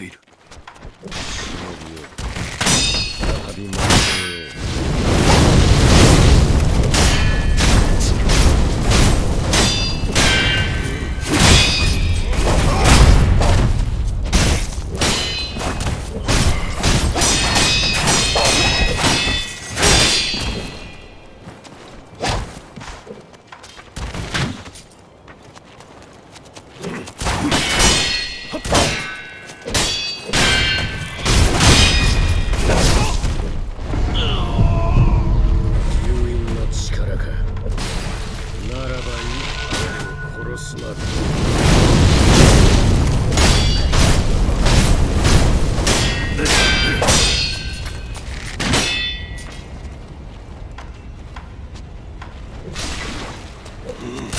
える。再び参ろう。Mm.